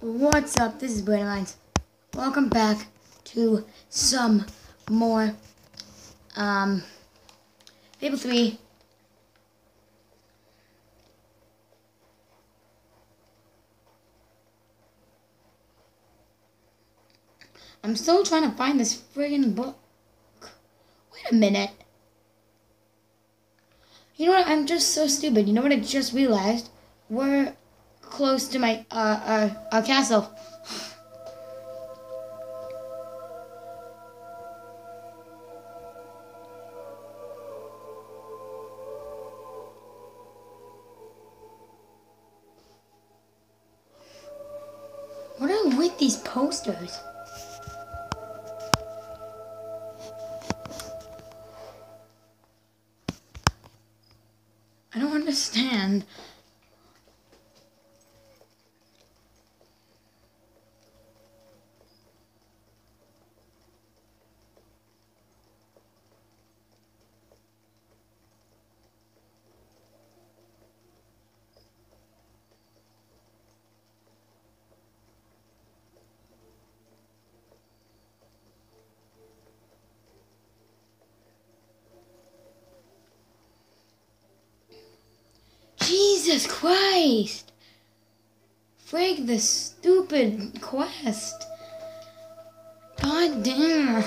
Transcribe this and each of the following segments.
What's up? This is Brandon Mines. Welcome back to some more um Fable 3. I'm still trying to find this friggin' book. Wait a minute. You know what? I'm just so stupid. You know what I just realized? We're close to my uh, uh, uh castle. What are with these posters? I don't understand. Jesus Christ! Frig the stupid quest. God damn.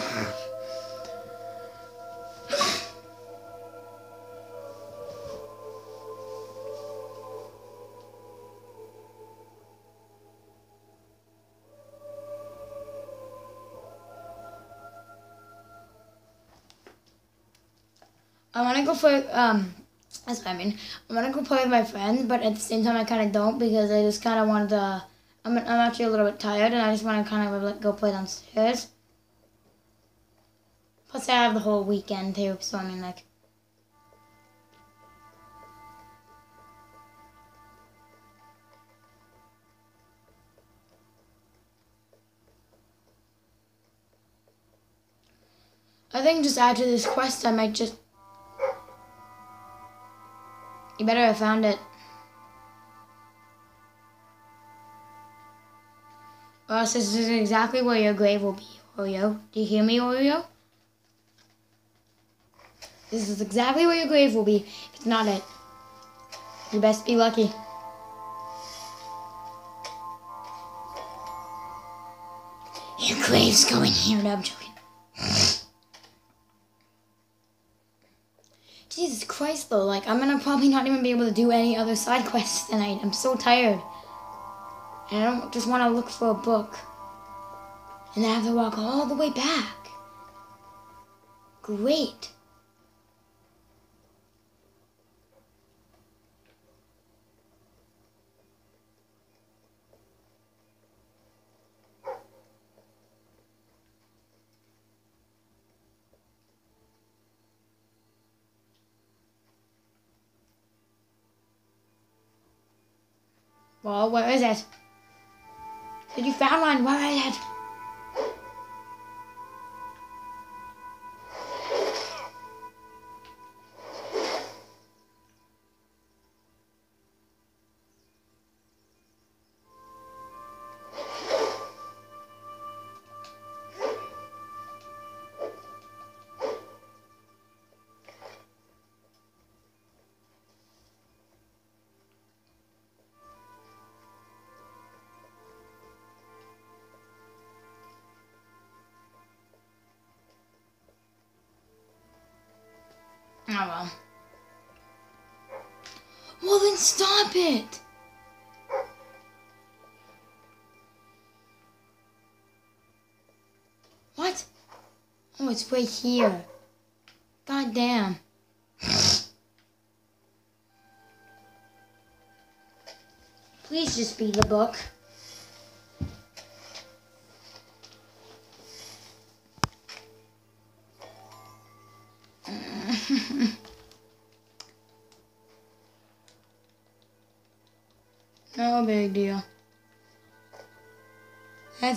I want to go for um that's what I mean. I want to go play with my friends, but at the same time, I kind of don't because I just kind of wanted to. I'm, I'm actually a little bit tired, and I just want to kind of like, go play downstairs. Plus, I have the whole weekend too, so I mean, like. I think just after this quest, I might just you better have found it. Or else this is exactly where your grave will be, Oreo. Do you hear me, Oreo? This is exactly where your grave will be. It's not it. You best be lucky. Your grave's going here. I'm joking. Though, like, I'm gonna probably not even be able to do any other side quests tonight. I'm so tired. And I don't just want to look for a book. And then I have to walk all the way back. Great. Well, where is it? Did you found one? Where is it? Oh well. Well then stop it! What? Oh, it's right here. God damn. Please just be the book.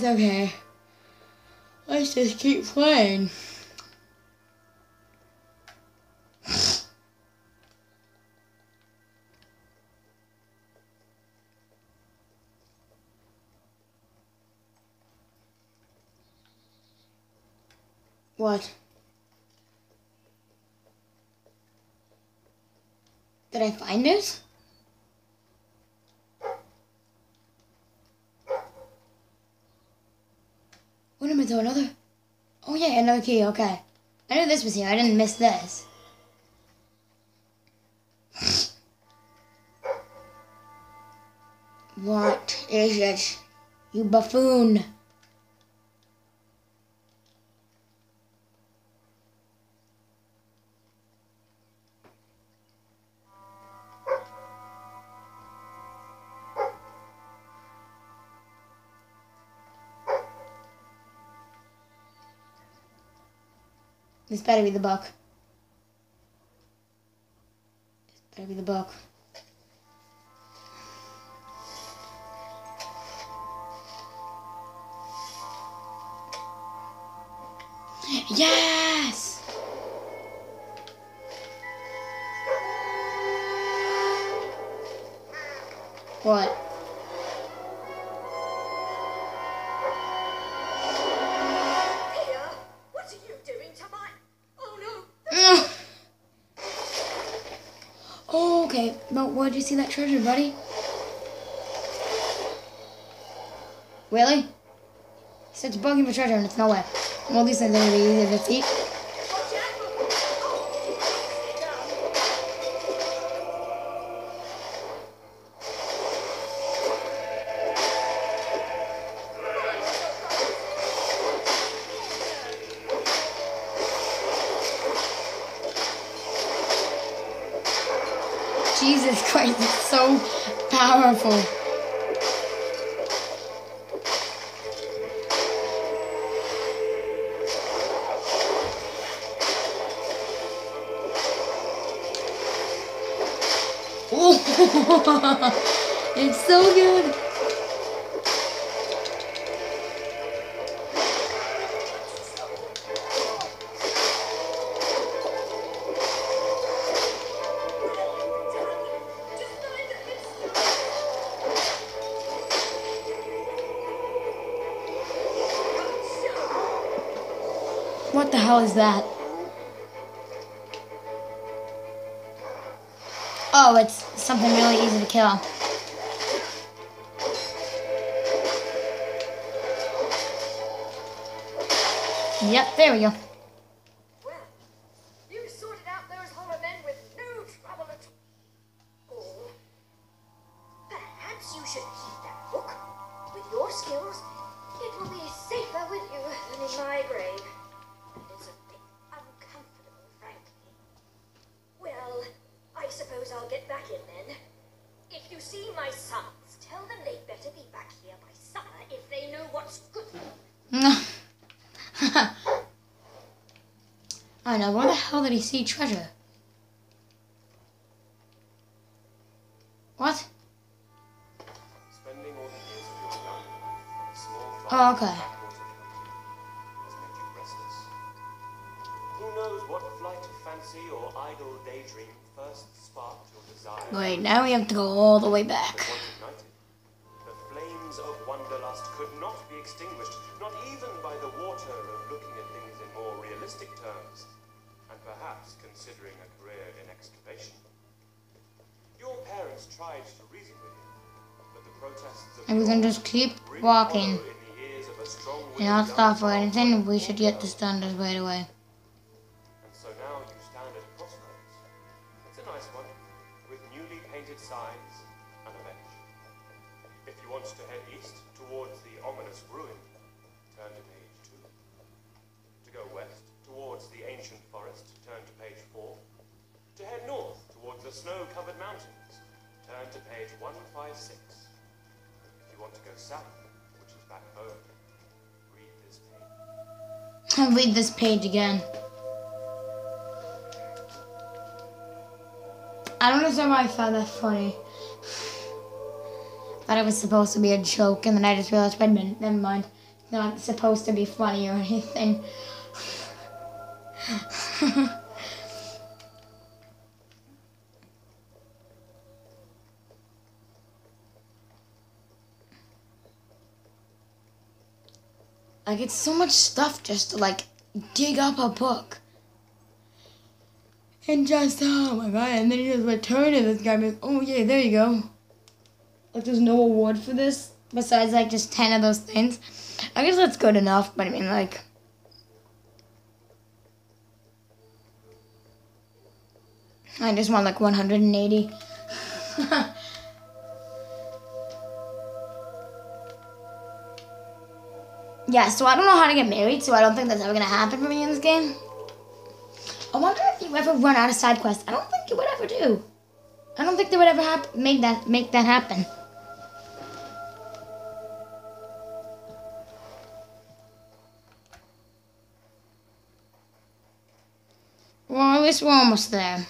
that's okay. Let's just keep playing. What? Did I find it? What am I doing? Another? Oh yeah, another key. Okay. I knew this was here. I didn't miss this. What is it? You buffoon. This better be the book. This better be the book. Yes! What? Where'd you see that treasure, buddy? Really? He starts bugging for treasure and it's nowhere. Well, these things be easy to defeat. Powerful. It's so good. What the hell is that? Oh, it's something really easy to kill. Yep, there we go. I know, where the hell did he see treasure? What? Spending all the years of your life on a small Oh, okay. backwaters of London has made you restless. Who knows what flight of fancy or idle daydream first sparked your desire Wait, now we have to go all the way back. that once ignited? The flames of wanderlust could not be extinguished, not even by the water of looking at things in more realistic terms, and perhaps considering a career in excavation. Your parents tried to reason with you, but the protests of And we can just keep walking hollow in the ears of a strong-willed and not stop for anything. We should get done just right away. And so now you stand at a crossroads. It's a nice one, with newly painted signs and a bench. If you want to head east towards the ominous ruin, turn to page two. To go west towards the ancient forest, turn to page four. To head north towards the snow-covered mountains, turn to page 156. If you want to go south, which is back home, read this page. I'll read this page again. I don't understand why I found that funny. Thought it was supposed to be a joke, and then I just realized, wait a minute, never mind. Not supposed to be funny or anything. like, it's so much stuff just to, like, dig up a book. And just, oh my god, and then he just returned to this guy like, oh yeah, there you go. Like there's no award for this besides like just 10 of those things. I guess that's good enough, but I mean like. I just want like 180. yeah, so I don't know how to get married, so I don't think that's ever gonna happen for me in this game. I wonder if you ever run out of side quests. I don't think you would ever do. I don't think they would ever hap- make that make that happen. Well, at least we're almost there.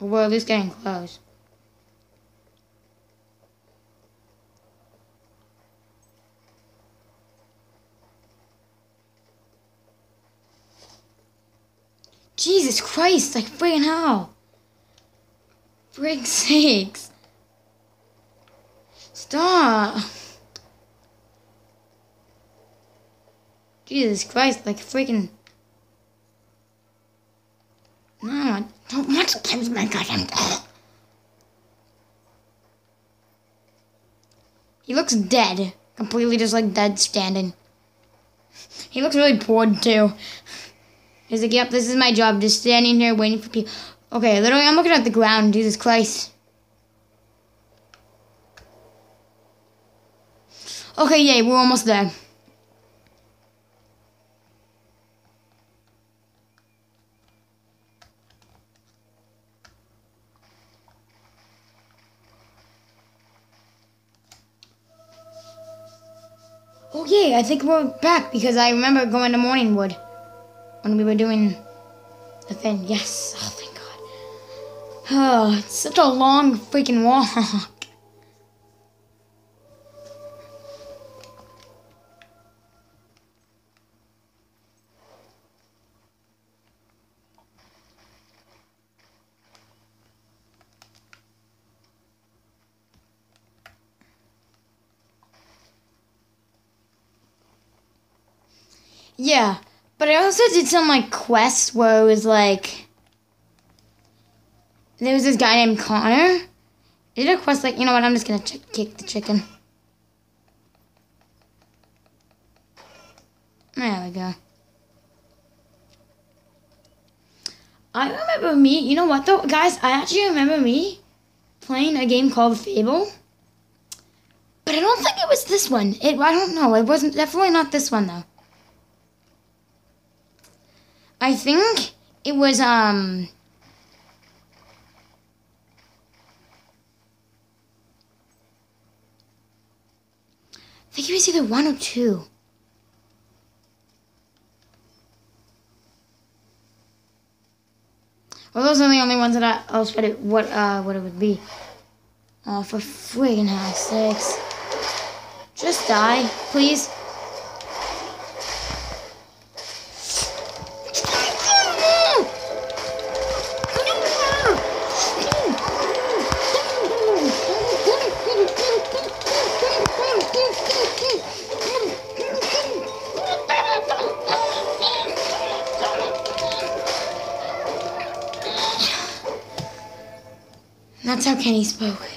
We're at least getting close. Jesus Christ, like freaking hell. Frig sakes. Stop. Jesus Christ, like freaking. No, Want to play my dog. He looks dead. Completely just like dead standing. He looks really bored too. He's like, yep, this is my job, just standing here waiting for people. Okay, literally, I'm looking at the ground. Jesus Christ. Okay, yay, we're almost there. Oh yeah, I think we're back because I remember going to Mourningwood when we were doing the thing. Yes. Oh, thank God. Oh, it's such a long freaking walk. Yeah, but I also did some like quests where it was like there was this guy named Connor. I did a quest like you know what? I'm just gonna ch- kick the chicken. There we go. I remember me. You know what though, guys? I actually remember me playing a game called Fable. But I don't think it was this one. It I don't know. It wasn't definitely not this one though. I think it was um I think it was either one or two. Well, those are the only ones that I, else what it what uh what it would be. Oh, for friggin' hell's sakes! Just die, please. Kenny spoke.